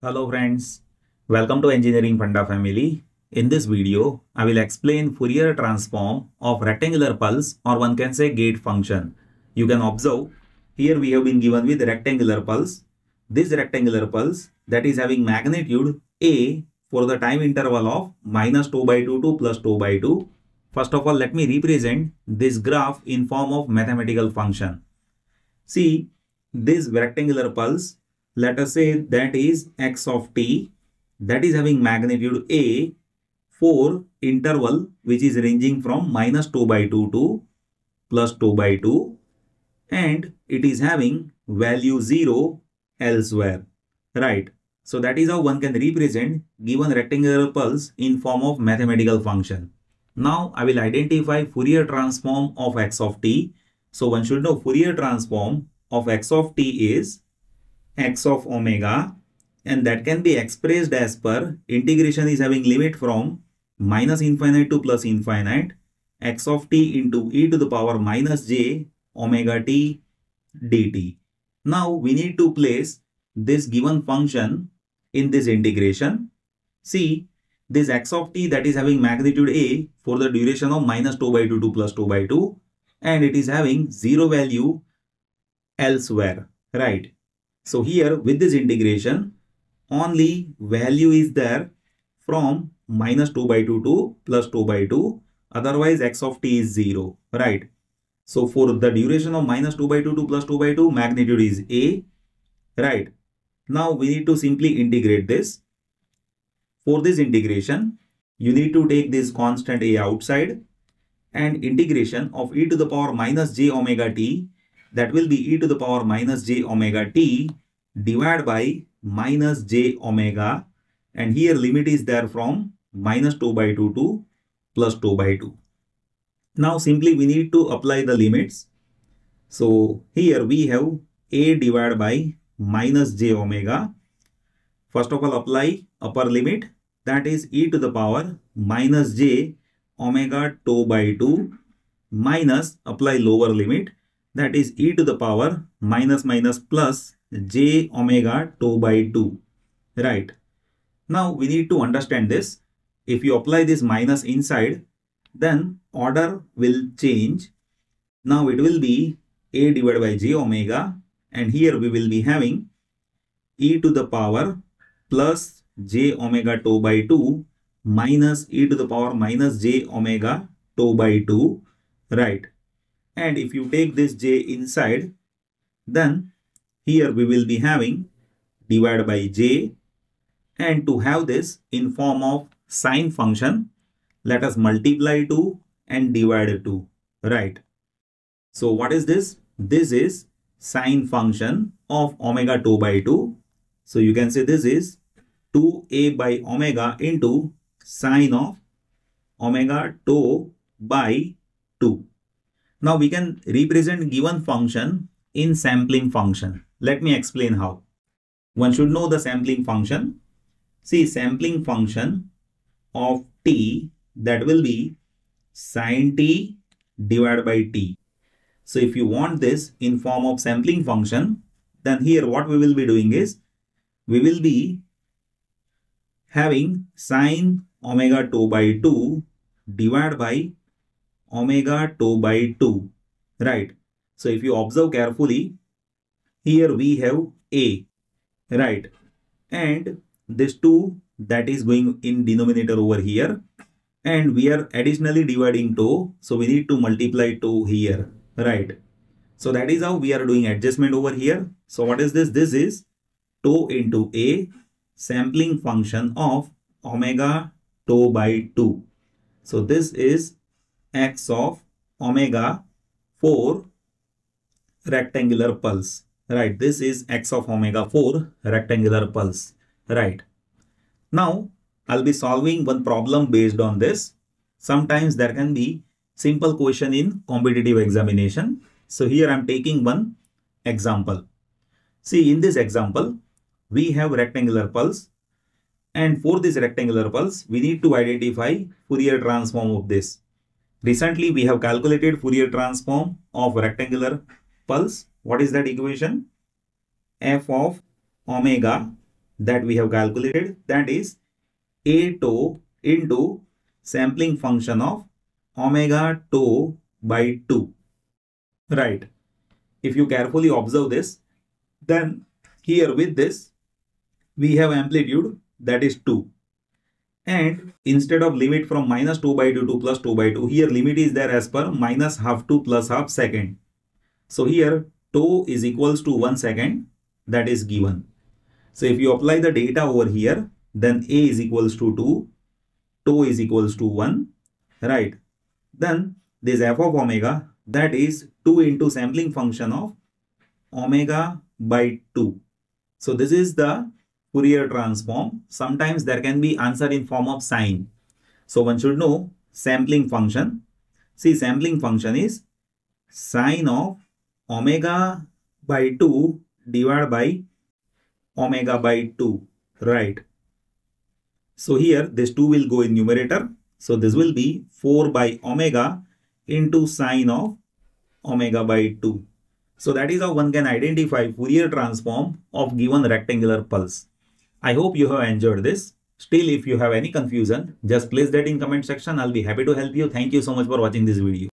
Hello friends, welcome to Engineering Funda family. In this video, I will explain Fourier transform of rectangular pulse or one can say gate function. You can observe here we have been given with rectangular pulse. This rectangular pulse that is having magnitude A for the time interval of minus tau by 2 to plus tau by 2. First of all, let me represent this graph in form of mathematical function. See, this rectangular pulse let us say that is x of t that is having magnitude a for interval which is ranging from minus tau by 2 to plus tau by 2 and it is having value 0 elsewhere right? So that is how one can represent given rectangular pulse in form of mathematical function. Now i will identify fourier transform of x of t. So one should know fourier transform of x of t is x of omega and that can be expressed as per integration is having limit from minus infinite to plus infinite x of t into e to the power minus j omega t dt. Now we need to place this given function in this integration. See this x of t that is having magnitude a for the duration of minus tau by 2 to plus tau by 2 and it is having 0 value elsewhere right so here with this integration, only value is there from minus tau by 2 to plus tau by 2. Otherwise x of t is 0, right? So for the duration of minus tau by 2 to plus tau by 2, magnitude is a, right? Now we need to simply integrate this. For this integration, you need to take this constant a outside and integration of e to the power minus j omega t that will be e to the power minus j omega t divided by minus j omega and here limit is there from minus tau by 2 to plus tau by 2. Now simply we need to apply the limits. So here we have a divided by minus j omega. First of all apply upper limit that is e to the power minus j omega tau by 2 minus apply lower limit that is e to the power minus minus plus j omega tau by 2 right? Now we need to understand this. If you apply this minus inside then order will change. Now it will be a divided by j omega and here we will be having e to the power plus j omega tau by 2 minus e to the power minus j omega tau by 2 right and if you take this j inside then here we will be having divided by j. And to have this in form of sine function let us multiply 2 and divide 2 right? So what is this? This is sine function of omega tau by 2 so you can say this is 2a by omega into sine of omega tau by 2 now we can represent given function in sampling function. Let me explain how. One should know the sampling function. See sampling function of t that will be sine t divided by t. So if you want this in form of sampling function, then here what we will be doing is we will be having sine omega tau by 2 divided by omega tau by 2 right? So if you observe carefully here we have a right? And this 2 that is going in denominator over here and we are additionally dividing 2 so we need to multiply 2 here right? So that is how we are doing adjustment over here. So what is this? This is 2 into a sampling function of omega tau by 2 so this is x of omega 4 rectangular pulse. Right this is x of omega 4 rectangular pulse. Right. Now i'll be solving one problem based on this. Sometimes there can be simple question in competitive examination. So here i'm taking one example. See in this example we have rectangular pulse. And for this rectangular pulse we need to identify fourier transform of this Recently, we have calculated Fourier transform of rectangular pulse. What is that equation? f of omega that we have calculated that is a tau into sampling function of omega tau by 2. Right. If you carefully observe this, then here with this, we have amplitude that is 2. And instead of limit from minus tau by 2 to plus tau by 2, here limit is there as per minus half 2 plus half second. So here tau is equals to 1 second that is given. So if you apply the data over here, then a is equals to 2, tau is equals to 1, right? Then this f of omega that is 2 into sampling function of omega by 2. So this is the Fourier transform. Sometimes there can be answer in form of sine. So one should know sampling function. See sampling function is sine of omega by 2 divided by omega by 2, right? So here this 2 will go in numerator. So this will be 4 by omega into sine of omega by 2. So that is how one can identify Fourier transform of given rectangular pulse. I hope you have enjoyed this. Still, if you have any confusion, just place that in comment section. I'll be happy to help you. Thank you so much for watching this video.